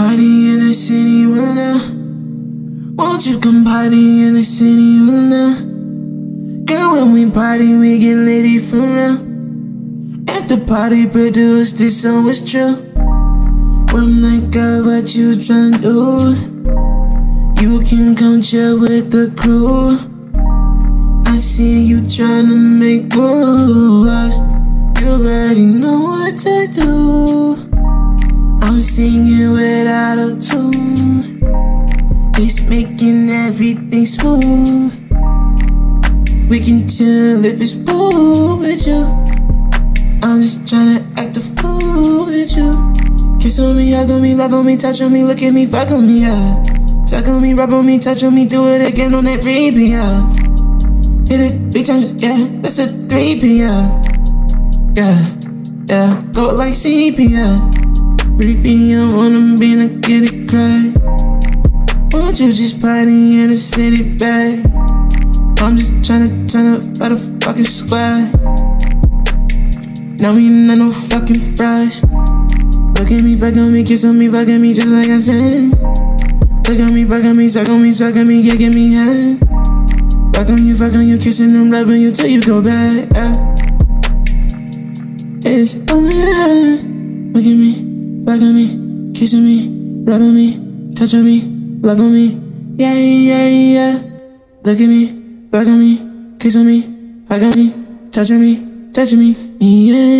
party in the city with now? Won't you come party in the city with now? Girl, when we party, we get litty for real. If the party produced this song was true. When I got what you tryna do, you can come chill with the crew. I see you tryna make moves. Singing without a tune. It's making everything smooth. We can chill if it's cool with you. I'm just tryna act a fool with you. Kiss on me, hug on me, love on me, touch on me, look at me, fuck on me, yeah. Suck on me, rub on me, touch on me, do it again on that repeat, yeah. Hit it three times, yeah, that's a three P, yeah. Yeah, yeah, go like CP, Repeat, I wanna be a get it crack. Won't you just party in the city, babe? I'm just tryna, tryna fight a fucking squad. Now we not no fucking fries. Look at me, fuck on me, kiss on me, fuck on me, just like I said. Look at me, fuck on me, suck on me, suck on me, yeah, give me head. Fuck on you, fuck on you, kissing them, loving you till you go back. Yeah. It's oh kissing me, rub on me, touch on me, love on me. Yeah, yeah, yeah. Look at me. Fuck on me, kiss on me, hug on me, touch on me, touch me, yeah.